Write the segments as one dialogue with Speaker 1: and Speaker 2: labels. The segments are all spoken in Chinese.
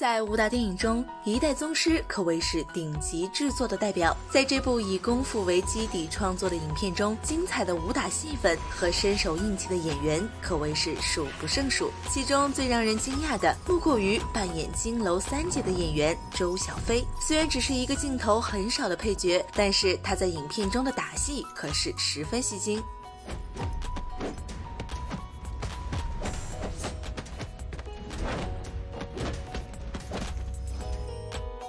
Speaker 1: 在武打电影中，《一代宗师》可谓是顶级制作的代表。在这部以功夫为基底创作的影片中，精彩的武打戏份和身手硬气的演员可谓是数不胜数。其中最让人惊讶的，莫过于扮演金楼三姐的演员周小飞。虽然只是一个镜头很少的配角，但是她在影片中的打戏可是十分吸睛。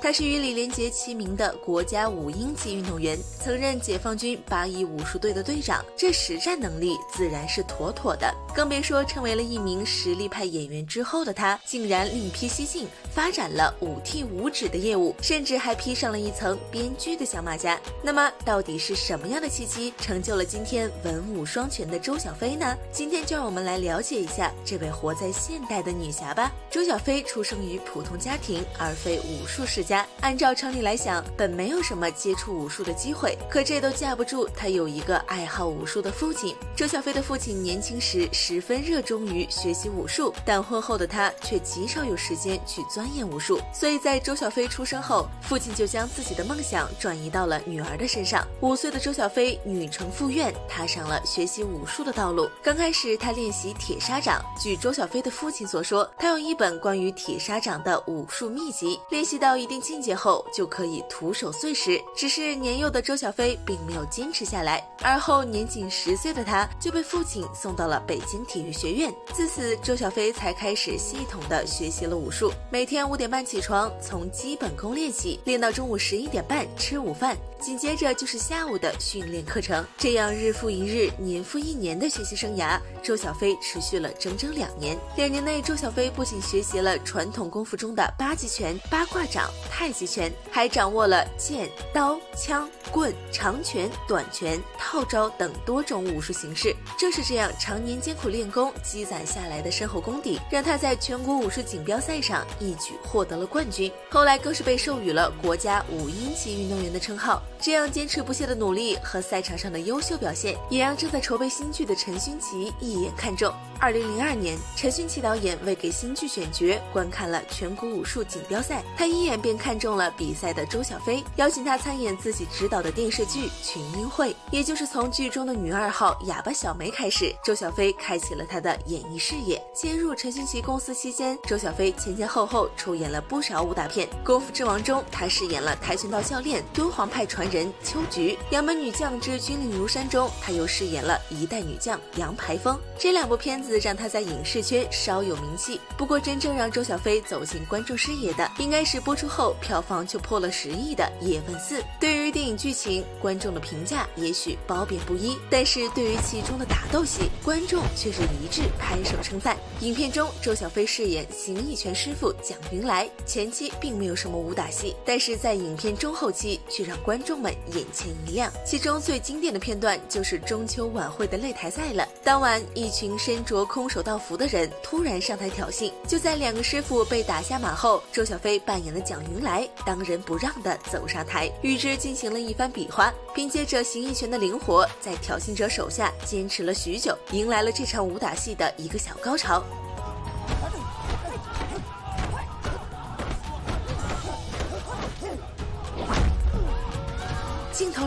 Speaker 1: 他是与李连杰齐名的国家五英级运动员，曾任解放军八一武术队的队长，这实战能力自然是妥妥的。更别说成为了一名实力派演员之后的他，竟然另辟蹊径，发展了五替五指的业务，甚至还披上了一层编剧的小马甲。那么，到底是什么样的契机成就了今天文武双全的周小飞呢？今天就让我们来了解一下这位活在现代的女侠吧。周小飞出生于普通家庭，而非武术世家。按照常理来想，本没有什么接触武术的机会，可这都架不住他有一个爱好武术的父亲。周小飞的父亲年轻时十分热衷于学习武术，但婚后的他却极少有时间去钻研武术。所以在周小飞出生后，父亲就将自己的梦想转移到了女儿的身上。五岁的周小飞女承父愿，踏上了学习武术的道路。刚开始，他练习铁砂掌。据周小飞的父亲所说，他有一本关于铁砂掌的武术秘籍，练习到一定。境界后就可以徒手碎石，只是年幼的周小飞并没有坚持下来。而后年仅十岁的他就被父亲送到了北京体育学院，自此周小飞才开始系统的学习了武术。每天五点半起床，从基本功练习，练到中午十一点半吃午饭，紧接着就是下午的训练课程。这样日复一日、年复一年的学习生涯，周小飞持续了整整两年。两年内，周小飞不仅学习了传统功夫中的八极拳、八卦掌。太极拳还掌握了剑、刀、枪、棍、长拳、短拳、套招等多种武术形式。正是这样常年艰苦练功积攒下来的深厚功底，让他在全国武术锦标赛上一举获得了冠军。后来更是被授予了国家五英级运动员的称号。这样坚持不懈的努力和赛场上的优秀表现，也让正在筹备新剧的陈勋奇一一眼看中。二零零二年，陈勋奇导演为给新剧选角，观看了全国武术锦标赛，他一眼便。看中了比赛的周小飞，邀请他参演自己执导的电视剧《群英会》，也就是从剧中的女二号哑巴小梅开始，周小飞开启了他的演艺事业。先入陈勋奇公司期间，周小飞前前后后出演了不少武打片，《功夫之王》中他饰演了跆拳道教练敦煌派传人秋菊，《杨门女将之军令如山》中他又饰演了一代女将杨排风。这两部片子让他在影视圈稍有名气。不过，真正让周小飞走进观众视野的，应该是播出后。票房就破了十亿的《叶问四》，对于电影剧情，观众的评价也许褒贬不一，但是对于其中的打斗戏，观众却是一致拍手称赞。影片中，周小飞饰演形意拳师傅蒋云来，前期并没有什么武打戏，但是在影片中后期却让观众们眼前一亮。其中最经典的片段就是中秋晚会的擂台赛了。当晚，一群身着空手道服的人突然上台挑衅，就在两个师傅被打下马后，周小飞扮演的蒋云。来，当仁不让地走上台，与之进行了一番比划。凭借着形意拳的灵活，在挑衅者手下坚持了许久，迎来了这场武打戏的一个小高潮。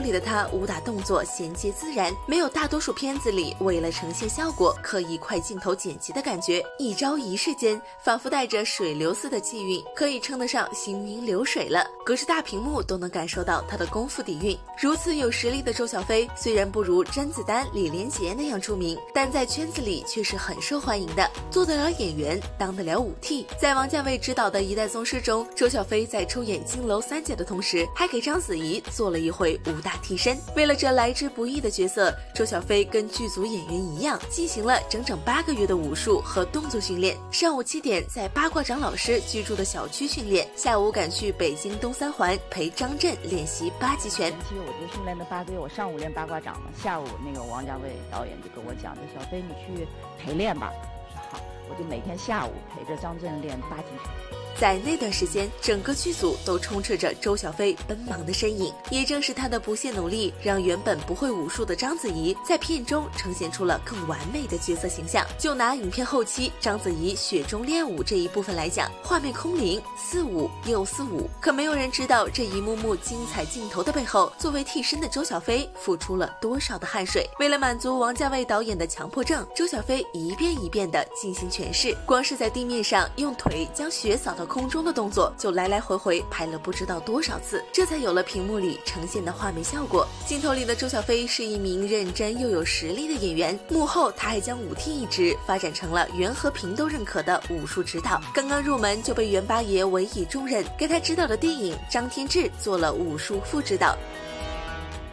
Speaker 1: 里的他武打动作衔接自然，没有大多数片子里为了呈现效果刻意快镜头剪辑的感觉，一招一式间仿佛带着水流似的气韵，可以称得上行云流水了。隔着大屏幕都能感受到他的功夫底蕴。如此有实力的周小飞，虽然不如甄子丹、李连杰那样出名，但在圈子里却是很受欢迎的，做得了演员，当得了武替。在王家卫执导的一代宗师中，周小飞在出演金楼三姐的同时，还给章子怡做了一回。武打替身，为了这来之不易的角色，周小飞跟剧组演员一样，进行了整整八个月的武术和动作训练。上午七点在八卦掌老师居住的小区训练，下午赶去北京东三环陪张震练习八极拳。
Speaker 2: 其实我就训练了八个月，我上午练八卦掌嘛，下午那个王家卫导演就跟我讲：“小飞，你去陪练吧。”说好，我就每天下午陪着张震练八极拳。
Speaker 1: 在那段时间，整个剧组都充斥着周小飞奔忙的身影。也正是他的不懈努力，让原本不会武术的章子怡在片中呈现出了更完美的角色形象。就拿影片后期章子怡雪中练武这一部分来讲，画面空灵，似武又似武。可没有人知道这一幕幕精彩镜头的背后，作为替身的周小飞付出了多少的汗水。为了满足王家卫导演的强迫症，周小飞一遍一遍地进行诠释。光是在地面上用腿将雪扫到空中的动作，就来来回回拍了不知道多少次，这才有了屏幕里呈现的画面效果。镜头里的周小飞是一名认真又有实力的演员，幕后他还将武替一职发展成了袁和平都认可的武术指导。刚刚入门就被袁八爷委以重任，给他指导的电影《张天志》做了武术副指导。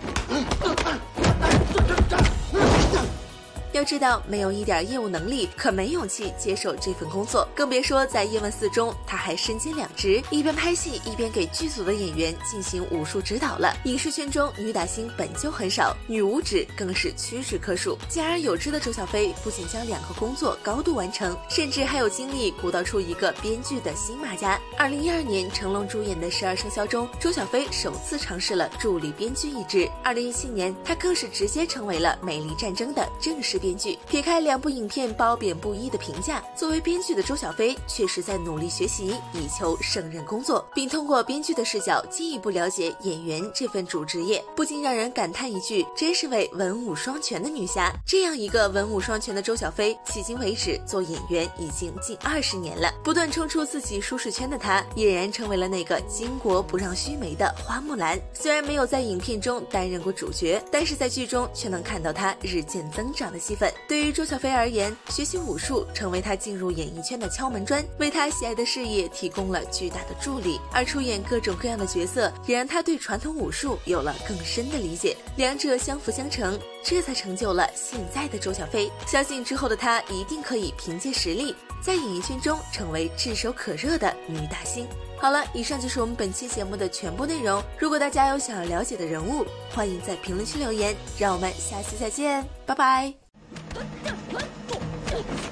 Speaker 1: 要知道，没有一点业务能力，可没勇气接受这份工作，更别说在《叶问四》中，他还身兼两职，一边拍戏，一边给剧组的演员进行武术指导了。影视圈中女打星本就很少，女武指更是屈指可数。兼而有之的周小飞，不仅将两个工作高度完成，甚至还有精力鼓捣出一个编剧的新马甲。二零一二年，成龙主演的《十二生肖》中，周小飞首次尝试了助理编剧一职。二零一七年，他更是直接成为了《美丽战争》的正式编。剧撇开两部影片褒贬不一的评价，作为编剧的周小飞确实在努力学习，以求胜任工作，并通过编剧的视角进一步了解演员这份主职业，不禁让人感叹一句：真是位文武双全的女侠。这样一个文武双全的周小飞，迄今为止做演员已经近二十年了，不断冲出自己舒适圈的她，俨然成为了那个巾帼不让须眉的花木兰。虽然没有在影片中担任过主角，但是在剧中却能看到她日渐增长的戏。对于周小飞而言，学习武术成为他进入演艺圈的敲门砖，为他喜爱的事业提供了巨大的助力。而出演各种各样的角色，也让他对传统武术有了更深的理解。两者相辅相成，这才成就了现在的周小飞。相信之后的他一定可以凭借实力，在演艺圈中成为炙手可热的女大星。好了，以上就是我们本期节目的全部内容。如果大家有想要了解的人物，欢迎在评论区留言。让我们下期再见，拜拜。Whoa!